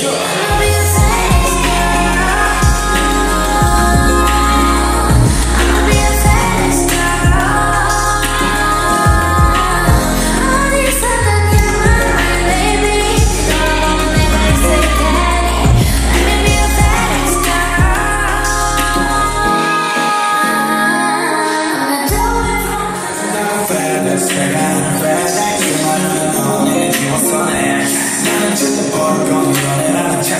Sure. Wanna. Now I'm just a bar, gonna run.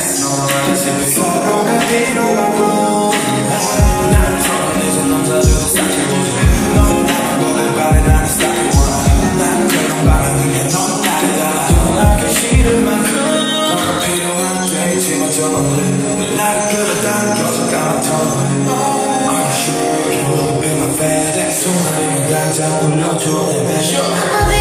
I don't know to imagine